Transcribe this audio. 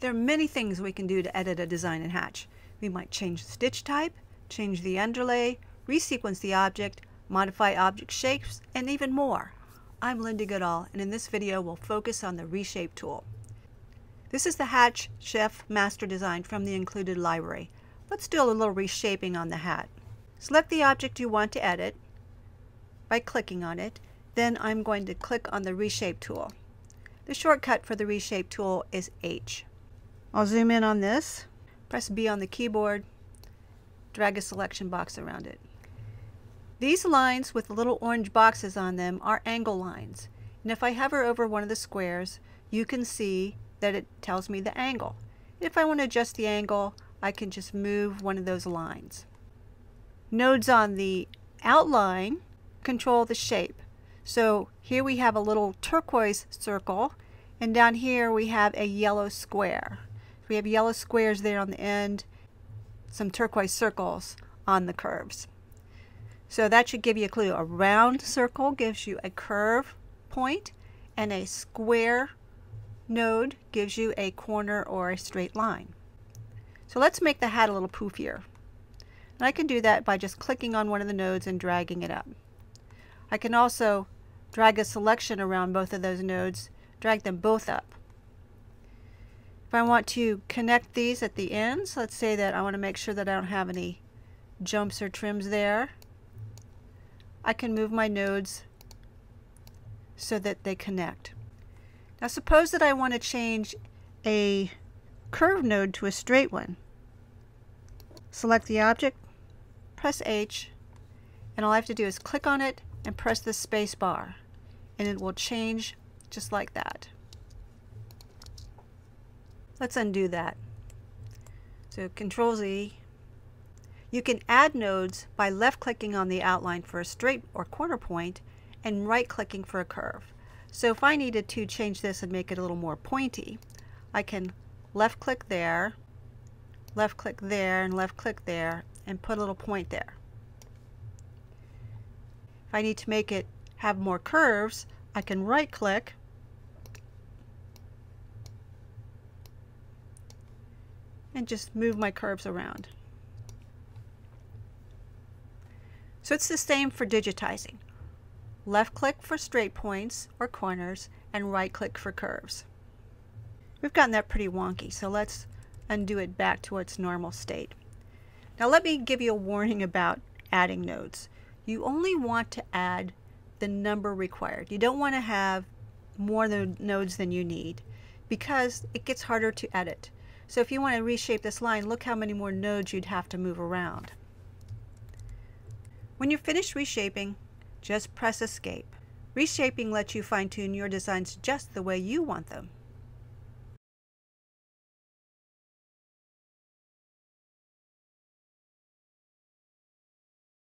There are many things we can do to edit a design in Hatch. We might change the stitch type, change the underlay, resequence the object, modify object shapes, and even more. I'm Linda Goodall, and in this video we'll focus on the Reshape tool. This is the Hatch Chef Master Design from the included library. Let's do a little reshaping on the hat. Select the object you want to edit by clicking on it. Then I'm going to click on the Reshape tool. The shortcut for the Reshape tool is H. I'll zoom in on this, press B on the keyboard, drag a selection box around it. These lines with little orange boxes on them are angle lines. And if I hover over one of the squares, you can see that it tells me the angle. If I want to adjust the angle, I can just move one of those lines. Nodes on the outline control the shape. So here we have a little turquoise circle, and down here we have a yellow square. We have yellow squares there on the end, some turquoise circles on the curves. So that should give you a clue. A round circle gives you a curve point, and a square node gives you a corner or a straight line. So let's make the hat a little poofier. And I can do that by just clicking on one of the nodes and dragging it up. I can also drag a selection around both of those nodes, drag them both up. If I want to connect these at the ends, let's say that I want to make sure that I don't have any jumps or trims there, I can move my nodes so that they connect. Now suppose that I want to change a curved node to a straight one. Select the object, press H, and all I have to do is click on it and press the space bar and it will change just like that. Let's undo that. So Control Z you can add nodes by left-clicking on the outline for a straight or corner point and right-clicking for a curve. So if I needed to change this and make it a little more pointy, I can left-click there, left-click there, and left-click there, and put a little point there. If I need to make it have more curves, I can right-click and just move my curves around. So it's the same for digitizing. Left click for straight points or corners and right click for curves. We've gotten that pretty wonky, so let's undo it back to its normal state. Now let me give you a warning about adding nodes. You only want to add the number required. You don't want to have more nodes than you need because it gets harder to edit. So if you want to reshape this line, look how many more nodes you'd have to move around. When you're finished reshaping, just press Escape. Reshaping lets you fine-tune your designs just the way you want them.